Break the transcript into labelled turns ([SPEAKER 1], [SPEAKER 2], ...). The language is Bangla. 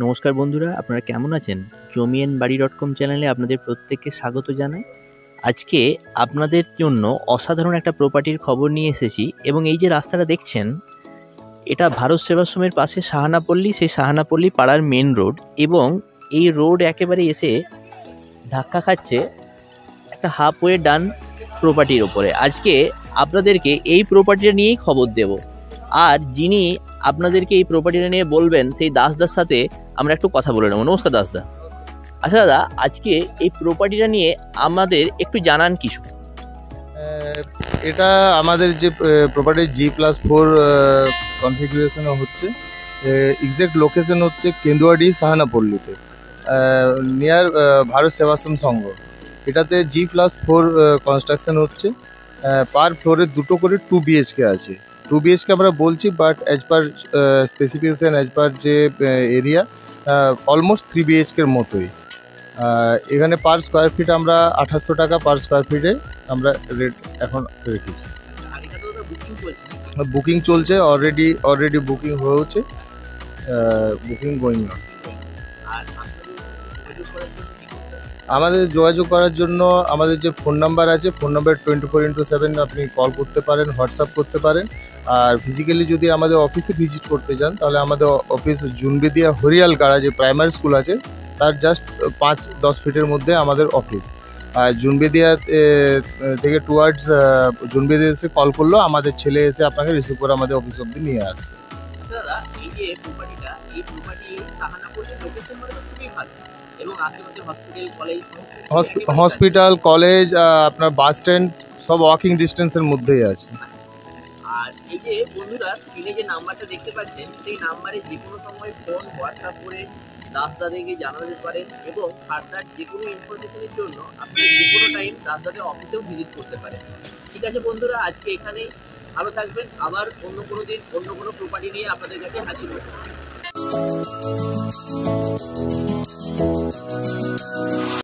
[SPEAKER 1] নমস্কার বন্ধুরা, আপনারা কেমন আছেন? জমিয়েন বাড়ি ডট কম চ্যানেলে আপনাদের প্রত্যেককে স্বাগত জানাই। আজকে আপনাদের জন্য অসাধারণ একটা প্রপার্টির খবর নিয়ে এসেছি এবং এই যে রাস্তাটা দেখছেন, এটা ভারত সেবাশ্রমের পাশে সাহানাপল্লী সেই সাহানাপল্লী পাড়ার মেন রোড এবং এই রোড একেবারে এসে ধাক্কা খাচ্ছে একটা হাফওয়ে ডান প্রপার্টির ওপরে আজকে আপনাদেরকে এই প্রপার্টিটা নিয়েই খবর দেব। আর যিনি আপনাদেরকে এই প্রপার্টিটা নিয়ে বলবেন, সেই দাসদার সাথে আমরা একটু কথা বলে নেব। নমস্কার দাসদা। আচ্ছা দাদা, আজকে এই প্রপার্টিটা নিয়ে আমাদের একটু জানান কিছু।
[SPEAKER 2] এটা আমাদের যে প্রপার্টি জি প্লাস ফোর কনফিগারেশনে হচ্ছে এক্সাক্ট লোকেশন হচ্ছে কেন্দুয়াডি সাহানাপল্লীতে নিয়ার ভারত সেবাশ্রম সংঘ। এটাতে জি প্লাস ফোর কনস্ট্রাকশন হচ্ছে পার ফ্লোরে দুটো করে টু বিএইচকে আছে। টু বিএইচকে আমরা বলছি but as per specification as per যে এরিয়া অলমোস্ট থ্রি বিএইচকের মতোই। এখানে পার স্কোয়ার ফিট আমরা আঠাশশো টাকা পার স্কোয়ার ফিটে আমরা রেট এখন রেখেছি। বুকিং চলছে অলরেডি অলরেডি বুকিং হয়েছে বুকিং গোয়িং অন আমাদের যোগাযোগ করার জন্য আমাদের যে ফোন নাম্বার আছে phone number twenty four into seven আপনি কল করতে পারেন হোয়াটসঅ্যাপ করতে পারেন। আর ফিজিক্যালি যদি আমাদের অফিসে ভিজিট করতে চান তাহলে আমাদের অফিস জুনবেদিয়া হরিয়ালকাড়া যে প্রাইমারি স্কুল আছে। তার জাস্ট পাঁচ দশ ফিটের মধ্যে আমাদের অফিস আর জুনবেদিয়া থেকে টুয়ার্ডস জুনবেদিয়া এসে কল করল আমাদের ছেলে এসে আপনাকে রিসিভ করে আমাদের অফিস অব্দি নিয়ে আসবে।
[SPEAKER 1] আশেপাশে হসপিটাল কলেজ
[SPEAKER 2] আপনার বাস স্ট্যান্ড সব ওয়াকিং ডিস্টেন্সের মধ্যেই আছে।
[SPEAKER 1] এই যে বন্ধুরা স্ক্রিনে যে নাম্বারটা দেখতে পাচ্ছেন, সেই নাম্বারে যে কোনো সময় ফোন হোয়াটসঅ্যাপ করে দাসদাদেরকে জানাতে পারেন এবং ফার্দার যে কোনো ইনফরমেশনের জন্য আপনি যে কোনো টাইম দাসদাদের অফিসেও ভিজিট করতে পারেন। ঠিক আছে বন্ধুরা, আজকে এখানেই ভালো থাকবেন। আবার অন্য কোনো দিন অন্য কোনো প্রপার্টি নিয়ে আপনাদের কাছে হাজির হব।